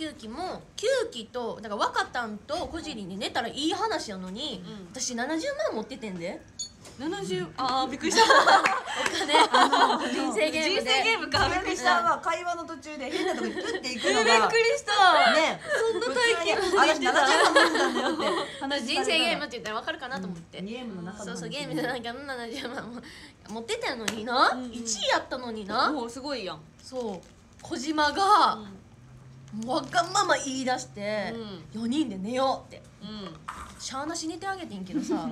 9期も9期とだから若たんとこじりに寝たらいい話やのに、うん。私70万持っててんで。70あーびっくりした。お金。あの人生ゲームで。人生ゲームか。びっくりした会話の途中で変なとこにて行くびっのがくりした。ね。そんな体験。私70万持ってたんだよって話人生ゲームって。言ったら分かるかなと思って、ゲームの中のそうそうゲームでなんか70万も持ってたのにな、うん。うん1位やったのにな、もうすごいやん。そう。小島が、もうわがまま言い出して、4人で寝ようって。うん。しゃあなし寝てあげてんけどさ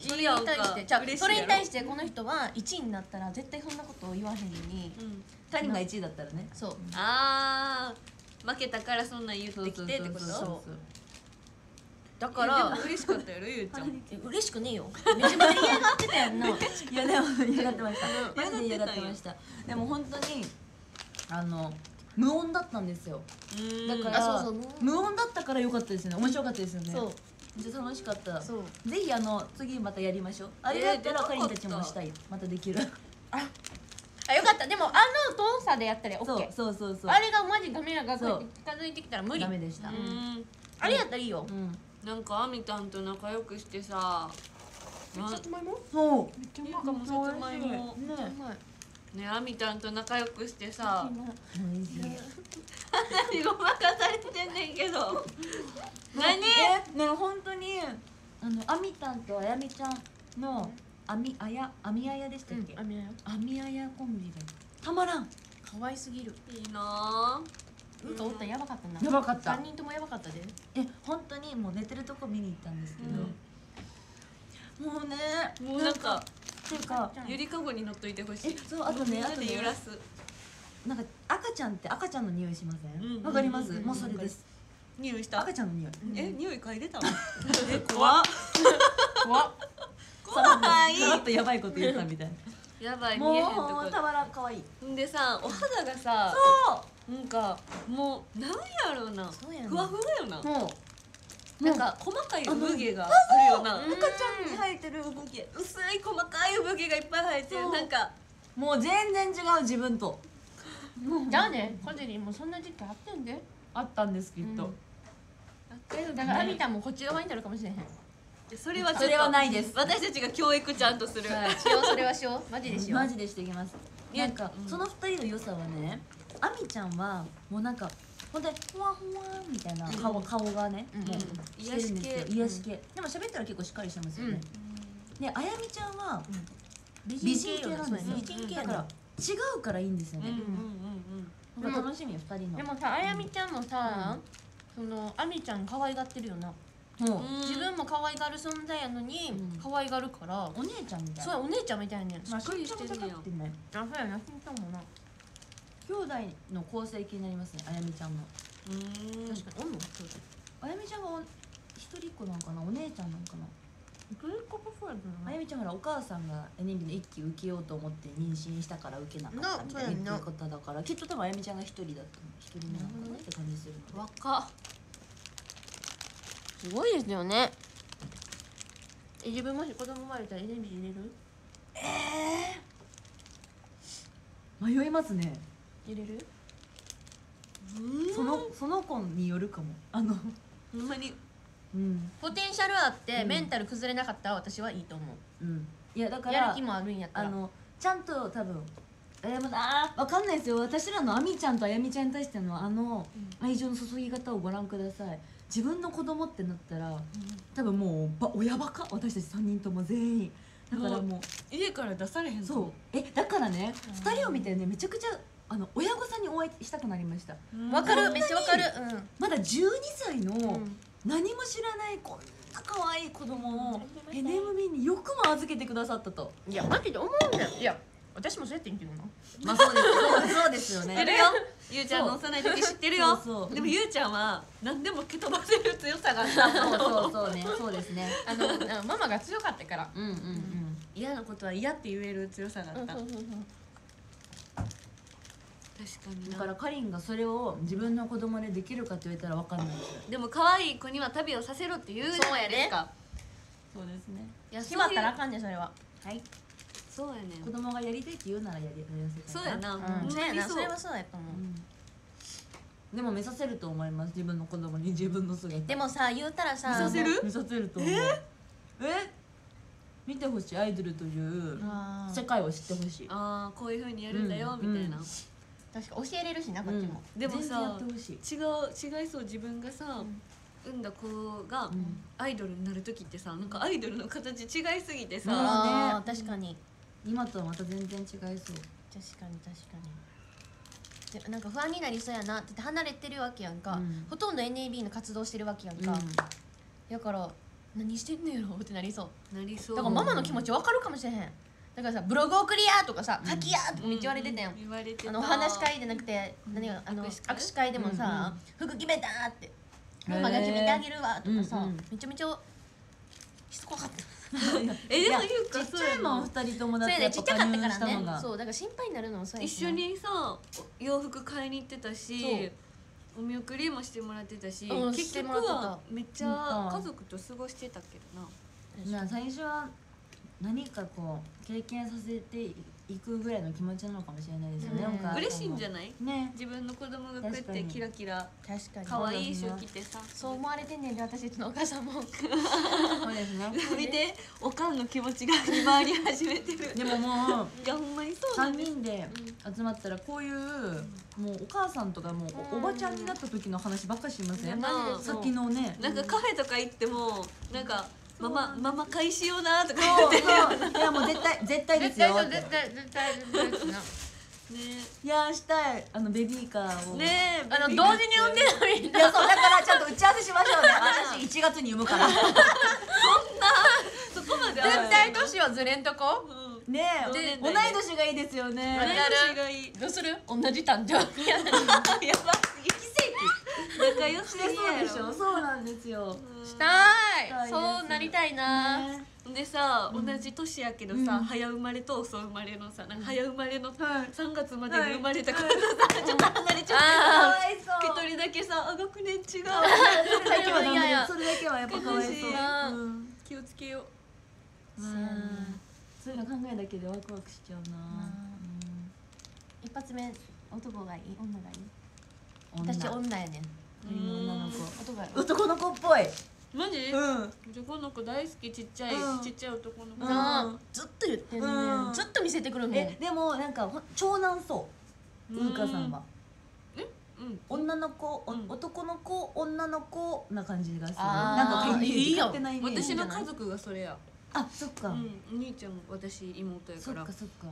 そそれに対してじゃあそれに対してこの人は1位になったら絶対そんなことを言わへんのにうん。谷が1位だったらね。そう。あー。負けたからそんなん言ってきてってこと？そうそうそうだからも嬉しかったやろゆうちゃん。え嬉しくねえよ。めちゃめちゃ嫌がってたやんな。いやでも嫌がってました。うん。マジで嫌がってました。でも本当にあの無音だったんですよ。だかあらそうそう。無音だったから良かったですよね。面白かったですよね。そう。めっちゃ楽しかった。そう。ぜひあの次またやりましょう。あえーれだったらかりんたちもしたい。またできる。あよかった。でもあの動作でやったらそう OK そうそうそう。あれがマジカメラがこうやって近づいてきたら無理。ダメでした。ううん。んあれやったらいいよ。なんかあみたんと仲良くしてさなさつまい。もそうめっちゃうなんかもうさつまい。もね。まいねあみたんと仲良くしてさ。何ごまかされてんねんけど。何？えね本当にあのあみたんとあやみちゃんのあみあやあみあやでしたっけ、あみや。あみあやコンビがたまらん。可愛すぎる。いいなうんとおったらやばかったな。やばかった。3人ともやばかったで。え本当にもう寝てるとこ見に行ったんですけど、もうねぁもうなんかっていうかゆりかごに乗っといてほしえいそうあとねあと揺らす。なんか赤ちゃんって赤ちゃんの匂いしませうんん。わかります？もうそれです。匂いした？赤ちゃんの匂い。え匂い嗅いでたの？え怖っ。怖っ。怖い。さらっとやばいこと言ったみたいやばいな見えへんとこ。もうたまらん可愛い。んでさお肌がさそなんかもうなんやろうな。ふわふわよななんか細かい産毛があるよな。うん赤ちゃんに生えてる産毛。薄い細かい産毛がいっぱい生えてる。なんかもう全然違う自分と。じゃあねコジリもそんな時期あってんで。あったんですきっと、うん。だからアミタもこっち側になるかもしれへん。それはそれはないです。私たちが教育ちゃんとする。はい。しようそれはしよう。マジでしよう。マジでしていきます。いやなんか、うん。その二人の良さはねあみちゃんはもうなんか本当にふわふわみたいな。顔,、顔がね、うんもう癒し系。癒し系、でも喋ったら結構しっかりしてますよね、であやみちゃんは美美人系なんですよ、美人系やだから違うからいいんですよね、うんうん楽しみよ二人の。でもさあやみちゃんもさ、そのアミちゃん可愛がってるよな、自分も可愛がる存在やのに、うん。可愛がるから。お姉ちゃんみたい。なそうお姉ちゃんみたいにまあしっかりしてんねやちょっとってねあそうやな。しんちゃんもな兄弟の構成気になりますねあやみちゃんのうん。確かにおんの？あやみちゃんがお一人っ子なんかな？お姉ちゃんなんかな？どういうことそうやあやみちゃんほらお母さんが NMB の一期受けようと思って妊娠したから受けなかったみたいな方だから。きっと多分あやみちゃんが一人だったの。一人目なのかなって感じするので若っ。すごいですよね。え自分もし子供生まれたら NB 入れる？迷いますね入れる？そのその子によるかも。あのほんまに。うん。ポテンシャルあってうん。メンタル崩れなかったら私はいいと思う、うん。いやだからやる気もあるんやったら。あのちゃんと多分えー、まあわかんないですよ。私らのあみちゃんとあやみちゃんに対してのあの愛情の注ぎ方をご覧ください。自分の子供ってなったら多分もうば親バカ？私たち3人とも全員。だからもう家から出されへんそう。えだからねうん。2人を見てねめちゃくちゃあの親御さんにお会いしたくなりました。うん。わかる。めっちゃわかる。まだ12歳のうん、何も知らないこんな可愛い子供をうん。NMB によくも預けてくださったと。いやマジで思うんだよ。いや。私もそうやってんけどな。まあそうですそうですよ。知ってねるよ。ゆうちゃんの幼い時知ってるよ。でもゆうちゃんは何でも蹴飛ばせる強さがあった。そうそうそうね。そうですね。あのママが強かったから。うんうんうん。嫌なことは嫌って言える強さがあった確かにだからかりんがそれを自分の子供でできるかって言われたら分かんない。ですよでも可愛い子には旅をさせろって言うじゃないですか？そうですね。いや決まったらあかんねんそれは。はい。そうやねん。子供がやりたいって言うならやりやらせたいそうやな、うん。そうやなそう。それはそうやと思う、うん。でも見させると思います。自分の子供に自分の姿。でもさ言うたらさ見させる？見させると思う。え？見てほしいアイドルという世界を知ってほしい。ああこういうふうにやるんだよ、うん。みたいな、確か教えれるしなこっちも、でもさ違う違いそう自分がさ、産んだ子がうん。アイドルになる時ってさなんかアイドルの形違いすぎてさ、ね。確かに。今とはまた全然違いそう。確かに確かに。でなんか不安になりそうやなって離れてるわけやんか、うん。ほとんど NAB の活動してるわけやんか、だから何してんのやろってなりそう。なりそう。だからママの気持ち分かるかもしれへんだからさブログ送りやとかさうん。書きやとかめっちゃ言われてたやん、言われてた。あのお話し会でなくて何があの握手会？握手会でもさ、服決めたってママが決めてあげるわとかさ、うんうん。めちゃめちゃしつこかった。えでもゆうかちっちゃいもん二人ともだってちっちゃかったからね。そうだから心配になるのもそう一緒にさ洋服買いに行ってたしお見送りもしてもらってたし、うん結局はめっちゃうん。家族と過ごしてたけどな。な最初は何かこう経験させていくぐらいの気持ちなのかもしれないですよね、う嬉しいんじゃない？ね。自分の子供がこうやってキラキラ。確かに。可愛い衣装着てさそう思われてんねんで私たちのお母さんも。そうですね。見ておかんの気持ちが回り始めてる。でももういやほんまにそうだ3ね人で集まったらこういうもうお母さんとかもうおおばちゃんになった時の話ばっかりしません？マジでさっきのね。なんかカフェとか行ってもなんかママママ会しようなとかそう言って。そういやもう絶対絶対ですよ。絶対絶対絶対ですなねいやしたいあのベビーカーをねえあの同時に産んでるのにいやそうだからちゃんと打ち合わせしましょうね私1月に産むからそこまで絶対年はずれんとこうんねえで同い年がいいですよね同い年がいいどうする同じ誕生日やなやばすぎ奇跡仲良ししてそうでしょそうなんですよしたりたいな、ね。でさ、同じ年やけどさ、うん。早生まれと遅生まれのさなんか早生まれのはい。3月までに生まれた子とさ、ちょっと離れちゃかっわいそう。て一人だけさあ学年違う。それだけはダメそれだけはやっぱかわいそう。うん気をつけよう。うんそういうの考えるだけでワクワクしちゃうな。一発目男がいい？女がいい？うん私女女やねん。女の子。男男の子っぽいマジ、うん。男の子大好きちっちゃい、うん。ちっちゃい男の子、ずっと言ってんね。うん。んずっと見せてくるもんえでもなんかほん長男そう。うーかさんは。うん。女の子おうん。男の子女の子な感じがする。あー。なんかイメージいいよ勝手なイメージ私の家族がそれや、あそっか。うん、お兄ちゃん私妹やそから。っかそっか。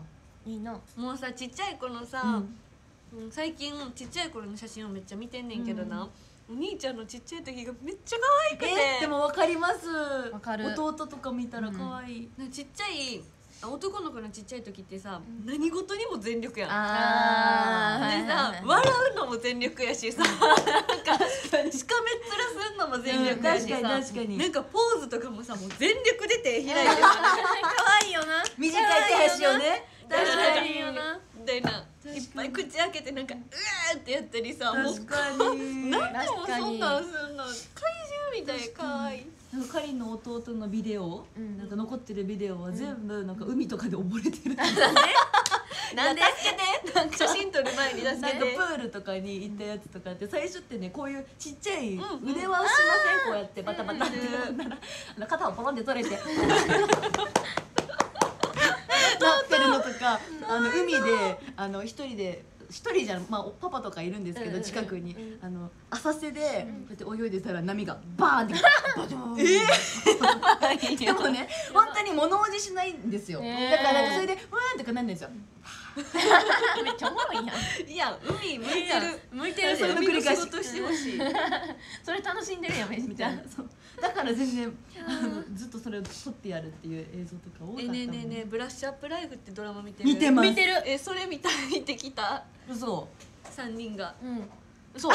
いいな。もうさちっちゃい子のさ、うん。うん最近ちっちゃい頃の写真をめっちゃ見てんねんけどな、うんお兄ちゃんのちっちゃい時がめっちゃ可愛くて。えでもわかります。わかる。弟とか見たら可愛い。なちっちゃいあ男の子のちっちゃい時ってさ、うん。何事にも全力やん。でさ、はいはいはい。笑うのも全力やしさなんかしかめっ面すんのも全力やしさ、うん確かに確かに。なんかポーズとかもさもう全力で手開いてさ 可愛いよな。短い手足をね。確確かにいいよなみたいないっぱい口開けてなんかうわーってやったりさもう確かに。なんでもそんなんすんの怪獣みたい可愛いなんかカリンの弟のビデオ、うん。なんか残ってるビデオは全部なんか海とかで溺れてる、なんで？なんか写真撮る前になんかプールとかに行ったやつとかって最初ってねこういうちっちゃい腕輪をしません？こうやってバタバタってやったら肩をポロンって取れて るのとかあの海であの一人で一人じゃまあおパパとかいるんですけど近くに。うん。あの浅瀬でこうやって泳いでたら波がバーンって バドーンでもね 本当に物おじしないんですよ。だからそれでうわとかなんですよ。めっちゃおもろいやん。いや海向いてる。向いてるそれの繰り返し。仕事してほしい。それ楽しんでるやんめっみちゃだから全然あのずっとそれを撮ってやるっていう映像とか多かったもん。えねえねえねえブラッシュアップライフってドラマ見てる？見てます。見てる。えそれ見たいってきた？嘘。三人が。うん。そう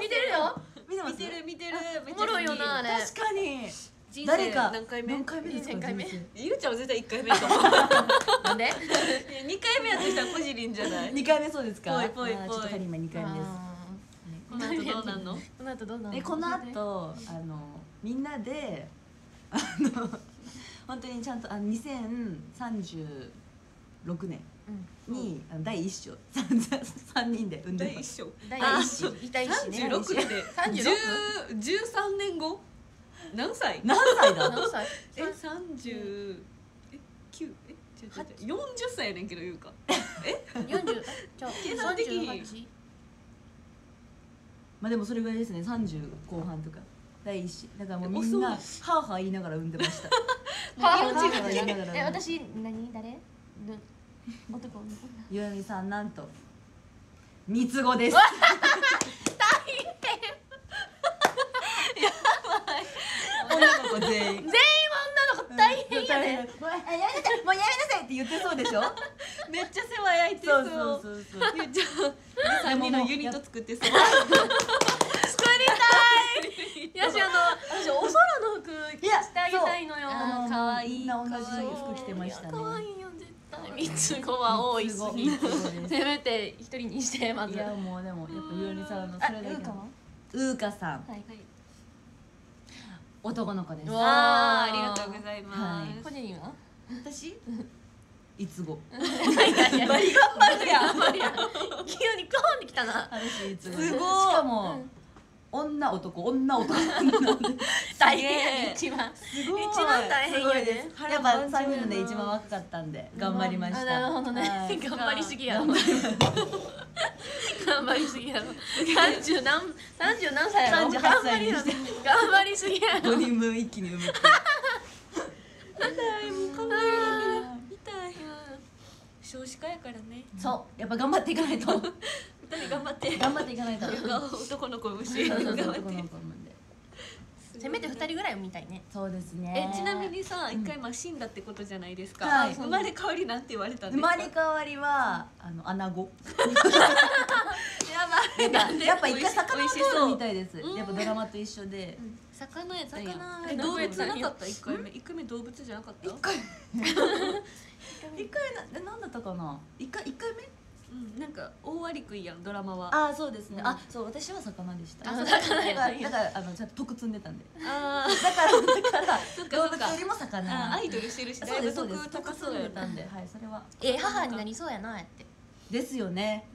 見てるよ見てます？見てる見てる。めっちゃおもろいよなあれ。確かに。人生誰か。何回目？何回目ですか？何回目。人ゆうちゃんは絶対一回目だと思うなんで？二回目やとしたらこじりんじゃない？生二回目そうですか？ぽいぽいぽい。あーちょっと今二回目ですこの後どうなんの？この後どうなの？えこの後あのみんなであの 本当にちゃんとあ2036年にあの第一子を 三人で産んでます。第一章。第あ一子痛いしね。36って36 10 13年後？何歳？何歳だ？何歳？え30え9え違う違う違う40歳やねんけど言うか。40じゃあ計算的に。38まあでもそれぐらいですね。30後半とか。第一子。だからもうみんなはあはあ言いながら産んでました。はあ言いながらえ私何？誰？ぬ男女ゆうみさんなんと。三つ子です。女の子全員。全員女の子大変やで、もうやめなさいもうやめなさいって言ってそうでしょ？めっちゃ世話焼いてそう。そうそうそうそう。ゆうちゃん3人のユニット作ってそう。作りたい。いやしあの私お空の服着してあげたいのよ。あのかわいいみんな同じ服着てましたね。可愛いよ絶対。三つ子は多いすぎ三つ子ですせめて一人にしてまず。いやもうでもやっぱゆうみさんのあそれだけ。のうーかさん。はい男の子です。あーありがとうございます、はい。個人は？私？いつご。頑張るやん急にコーンってきたな。すごい。しかも、うん。女男。女男。大変。一番一番大変ややっぱ三人で一番若かったんで頑張りました。あなるほどね、はい。頑張りすぎやろ。頑張りすぎやろ。三十何三十何歳やろ。38歳にして。頑張りすぎやろ。5人分一気に産む少子化やからね。そう。やっぱ頑張っていかないと。二人頑張って。頑張っていかないと。男の子産むし。そうそう頑張ってせめて二人ぐらい産みたいね。そうですね。えちなみにさ一回まあ死んだってことじゃないですか、はい。生まれ変わりなんて言われたんで生すか？まれ変わりはあの穴子 やばい。なんでやっぱ一回魚を美味し取るそうみたいです。う。んやっぱドラマと一緒で。魚やったんや。魚え動物じゃなかやった？一回目。一回目動物じゃなかった？一回。一回ななんだったかな？一回一回目？うんなんか大割り食いやんドラマは。ああそうですね、うん。あそう私は魚でした。あだから魚やったんやだからあのちゃんと得積んでたんで。あだからだからそっか動そっか。物よりも魚あアイドルしてるしだそういぶですそうです。得高そうやな得積んでたんで。はいそれは。ええ母になりそうやなって。ですよね。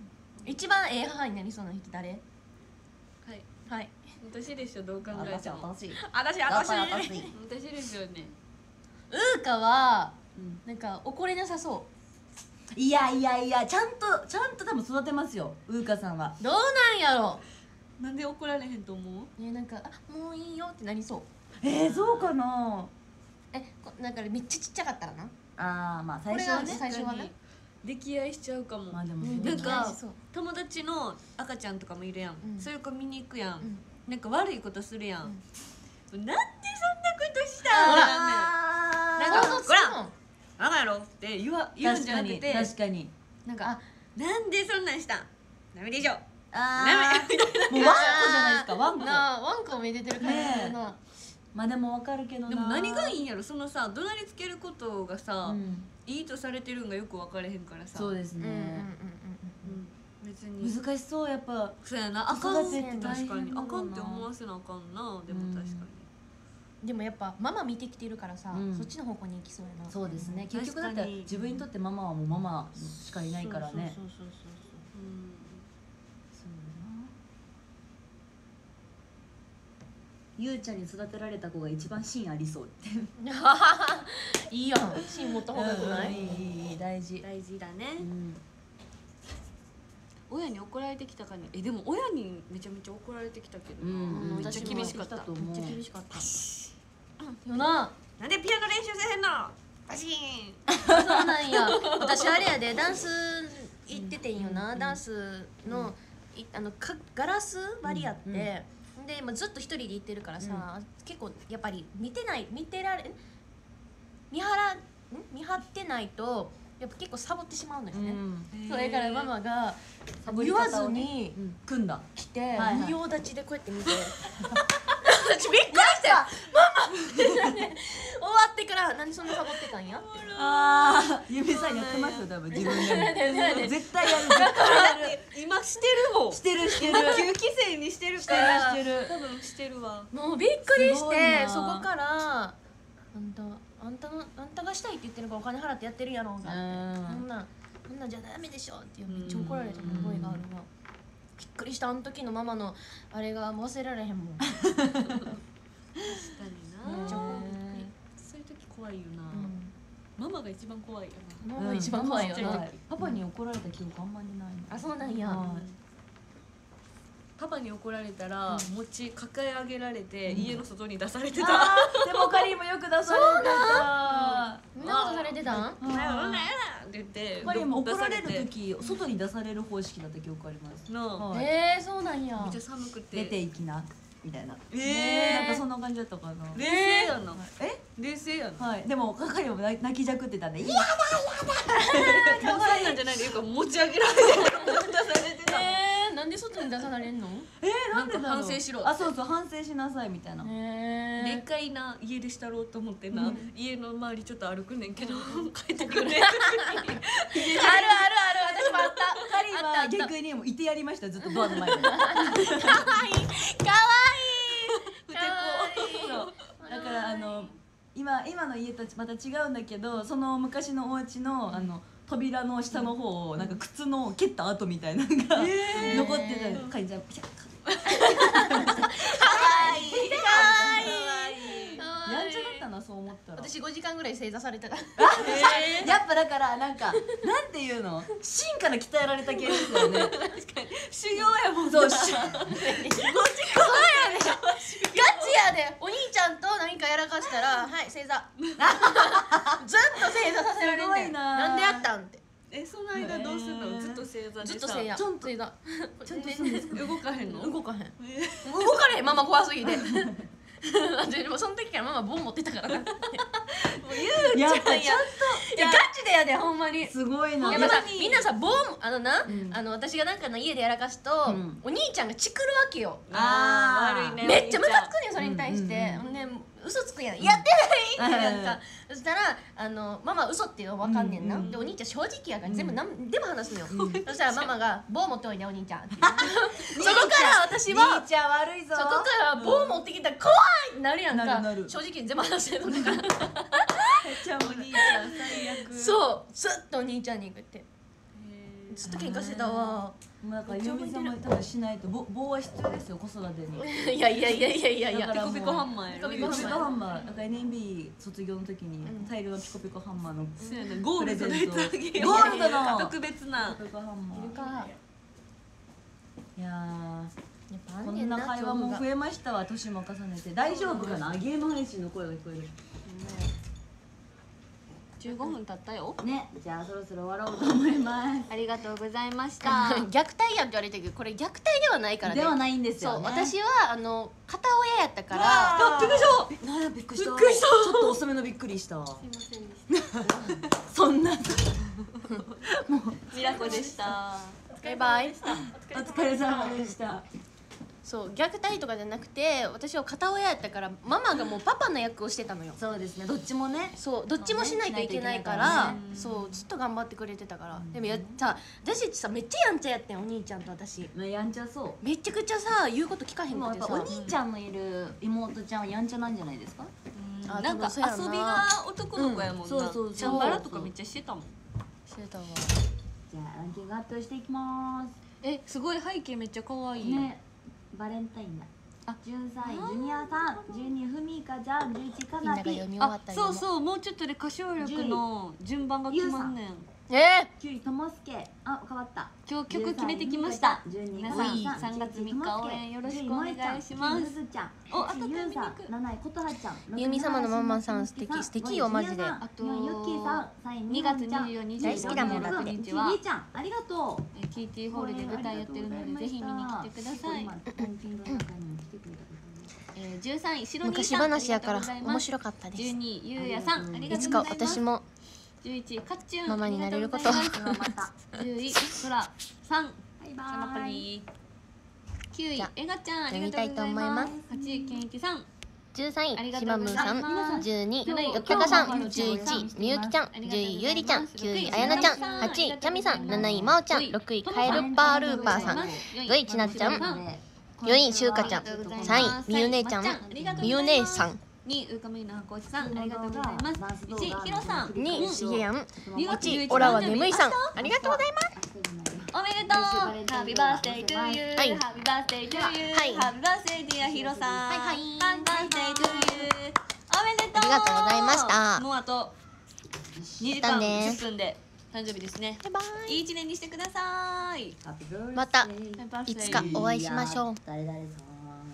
一番ええ母になりそうな人誰？はい。はい。私でしょどう考えても。私。私私私。私。私ですよね。ウーカはうん。なんか怒れなさそ いやいやいやちゃんとちゃんと多分育てますよウーカさんは。うどうなんやろ。なんで怒られへんと思う？ねなんかあもういいよってなりそう。えー、そうかな。えこなんかめっちゃちっちゃかったらな。あーまあ最初はね最初はね。溺愛しちゃうかも、まあでもうんなんか友達の赤ちゃんとかもいるやん、うん。そういう子見に行くやん、うん。なんか悪いことするやん、うん。なんでそんなことしたん？なんか想像つくもんバカやろって言わ言うんじゃなくて確かになんかあなんでそんなんしたん？ダメでしょ。あダメ。ー もうワンコじゃないですかワンコ。なあワンコめでてる感じするな、まあでもわかるけどな。でも何がいいんやろ？そのさ怒鳴りつけることがさ、うん。いいとされてるんがよく分かれへんからさ。そうですうんうんうんねうん。別に。難しそうやっぱ。そうやな。あかんって確かに。だな。あかんって思わせなあかんな。でも確かに、うんでもやっぱママ見てきてるからさ、うん。そっちの方向に行きそうやな。そうですね。うん。結局だって自分にとってママはもうママしかいないからね。そうそうそうう。ん。そうだな。ゆうちゃんに育てられた子が一番芯ありそうって。そ ういいやん。芯持った方がよくない、いい大事。大事だね、うん。親に怒られてきたかにえでも親にめちゃめちゃ怒られてきたけどな、うんめっちゃ厳しかったと思う。めっちゃ厳しかったよななんでピアノ練習せへんの？バシーンそうなんや。私あれやでダンス行っててんよな、うんダンスの,、いあのかガラス割りやって、うんで今ずっと一人で行ってるからさ、結構やっぱり見てない見てられん？見張らん？見張ってないとやっぱ結構サボってしまうのよね、それからママが言わずにうん。組んだ来て、仁王立ちでこうやって見て。私びっくりした。マってから何そんなサボってたんやって。ああゆめさんやってますよ多分自分でも。絶対やる。絶対やる今してるもん。してるしてる。9期生にしてる。してるからしてる。多分してる。わもうびっくりしてそこからあんたあんたのあんたがしたいって言ってるからお金払ってやってるやろうがそん。なこんなんじゃダメでしょっていうめっちゃ怒られた覚えがあるなびっくりしたあの時のママのあれが忘れられへんもん 確かにな。めっちゃ怖いそういう時怖いよな、うん。ママが一番怖いよな。ママが一番怖いようん。なパパに怒られた記憶あんまりない。あそうなんや。はパパに怒られたら、餅抱え上げられて、うん。家の外に出されてた、でもカリーもよく出されてた。そんなことされてたん。なん。やなん。やって言ってカリーも怒られる時外に出される方式だった記憶あります。の、はい。えー、そうなんや。めっちゃ寒くて。出ていきなみたいな。えなんかそんな感じだったかな。冷静やな、え？冷静やなはい。でも係も泣きじゃくってたんで「いや可愛い。なんじゃない。でよく持ち上げられて出されてた、えー、なんで外に出されんの？えー、なんで反省しろあそうそう反省しなさいみたいな、えでっかいな家出したろうと思ってな、うん。家の周りちょっと歩くねんけど帰ってくるね あるあるある。私もあった。カリーは逆にもういてやりましたずっとドアの前で。かわいい。かわいいそうだからあの今今の家とまた違うんだけどその昔のお家のあの扉の下の方をなんか靴の蹴った跡みたいなのが、残ってた。かいちゃんピシャッかわいい。かわいい。やんちゃだったなそう思ったら。私5時間ぐらい正座されたから。やっぱだからなんかなんていうの？芯から鍛えられた系ですよね。修行やもんそうし ガチやでお兄ちゃんと何かやらかしたらはい正座ずっと正座させられんねんすごいななんでやったんってえその間どうするの、へーずっと正座でさずっと正座ちょんと正座ちゃんとするんですか動かへんの？動かへん。え。動かれへん。ママ怖すぎて。でもその時からママボン持ってたから。なや。っぱちょっといやガチでやでほんまに。すごいな。やっぱさみんなさボンあのな、ん。あの私がなんかの家でやらかすと、うん。お兄ちゃんがチクるわけよ。あー悪いね。めっちゃムカつくくねん。それに対して、うんうん。ほんで嘘つくやん、やってないってなんか、そしたらあのママ嘘っていうの分かんねんな、うんうんでお兄ちゃん正直やから全部うん。何でも話すのよ、うん。そしたらママが「棒持っておいでお兄ちゃん」そこから私は兄ちゃん悪いぞ。そこから棒持ってきたら怖いってなるやんか。正直に全部話してるのだから お兄ちゃん最悪。そう。ずっとお兄ちゃんに言ってずっと喧嘩してたわ。なんかゆみさんも多分しないと棒棒は必要ですよ子育てに。いやいやいやいやいや。いやピコピコハンマーピコピコピコピコハンマー。なんか NMB 卒業の時にうん。大量のピコピコハンマーのゴールドのゴールドの特別な。ピコピコハンマいるか。ーいややっぱあーこんな会話も増恐えましたわ年も重ねて。大丈夫かな？ゲーム配信の声が聞こえ15分経ったよ。るねじゃあそろそろ終わろうと。思います。ありがとうございまし怖い 虐待やんって言われてるけどこれ虐待ではないからね。ではないんですそうよね私はあの片親やったから。あびっくりした。なんやびっくりした。ちょっと遅めのびっくりした。すいませんでした。そんな。ミラコでした。バイバイ。お疲れ様でしたそう虐待とかじゃなくて私は片親やったからママがもうパパの役をしてたのよ。そうですねどっちもね。そうどっちもしないといけないからそうずっと頑張ってくれてたから。でもやさ私たちさめっちゃやんちゃやってんお兄ちゃんと私。まあやんちゃそう。めちゃくちゃさ言うこと聞かへでんくっぱお兄ちゃんのいる妹ちゃんはやんちゃなんじゃないですか？あなんか遊びが男の子やもんな、うん。そうそうそう。チャンバラとかめっちゃしてたもん。してたわ。じゃあランキング発表していきまえすごい背景めっちゃ可愛いすねバレンタインだ。あ13位ジュニアさん12ふみかちゃん11かなぴあそうそうもうちょっとで歌唱力の順番が決まんねんえ9位ともすけあ変わった。今日曲決めてきました。12皆さん3月3日応援よろしくお願いします。おおあとあとゆうさんタイ7位ことはちゃんゆみ様のママさん素敵素敵よマジであとユッキーさん3位2月24 25大好きだもん26日はりーちゃんありがとうえ KT ホールで舞台やってるのでぜひ見に来てください、えー、13位白兄昔さん話やから面白かったです。12位ゆうやさんいつか私も11位かっちゅんママになれること。ありがとうございます。10位そらさんバイバイ。リ9位えがちゃんありがとうござい読みたいと思いまますす8位けんいちさん13あり位しばむさん。ます12今日よっかかさん。今日も11みゆきちゃん。ありがとうございます。10位ゆりちゃん。9位あやなちゃん。8位キャミさん。7位あまおちゃん。6位カエルパールーパーさん。5位ちなっちゃん。4位しゅうかちゃん。3位みゆ姉ちゃん。みゆ姉さん2うかめの箱内さんありがとうございます。1ひろさん2しげやん2月11 1オラは眠いさん。ありがとうございます。おめでとう。ハッピーバースデートゥーユーはいハッピーバースデートゥーユーはい。ハッピーバースデーディアヒロさん。はいはい。 Happy birthday to you おめでとう。ありがとうございました。もうあと2時間だね10分で誕生日ですね。バイバイ。いい一年にしてください。またいつかお会いしましょう